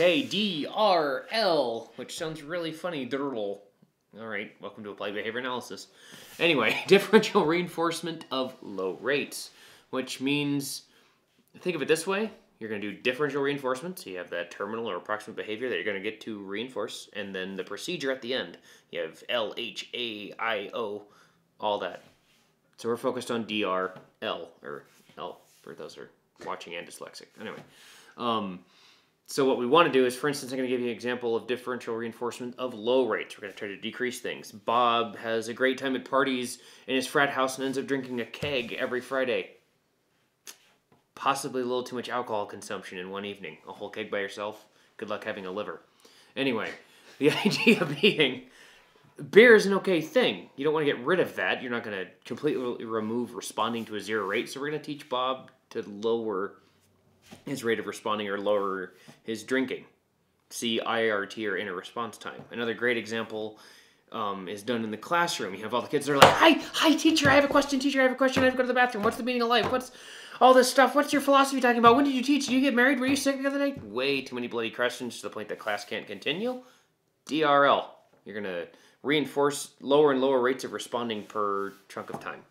Okay, DRL, which sounds really funny. Drl. All right, welcome to Applied Behavior Analysis. Anyway, differential reinforcement of low rates, which means, think of it this way. You're going to do differential reinforcement, so you have that terminal or approximate behavior that you're going to get to reinforce, and then the procedure at the end. You have L, H, A, I, O, all that. So we're focused on DRL, or L, for those who are watching and dyslexic. Anyway, um, so what we want to do is, for instance, I'm going to give you an example of differential reinforcement of low rates. We're going to try to decrease things. Bob has a great time at parties in his frat house and ends up drinking a keg every Friday. Possibly a little too much alcohol consumption in one evening. A whole keg by yourself. Good luck having a liver. Anyway, the idea being beer is an okay thing. You don't want to get rid of that. You're not going to completely remove responding to a zero rate. So we're going to teach Bob to lower his rate of responding or lower his drinking. See IRT or inter-response time. Another great example um, is done in the classroom. You have all the kids that are like, "Hi, hi, teacher, I have a question. Teacher, I have a question. I have to go to the bathroom. What's the meaning of life? What's all this stuff? What's your philosophy talking about? When did you teach? Did you get married? Were you sick the other night? Way too many bloody questions to the point that class can't continue. DRL. You're gonna reinforce lower and lower rates of responding per chunk of time.